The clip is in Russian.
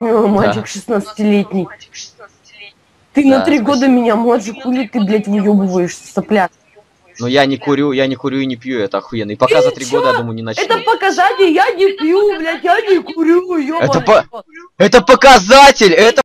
Мальчик 16-летний. Ты на три года меня младше, кули, ты, блядь, выебываешься, сопля. Ну я не курю, я не курю и не пью, это охуенно. И пока за три года, я думаю, не начну. Это показатель, я не пью, блядь, я не курю, ёбаный Это по- Это показатель! Это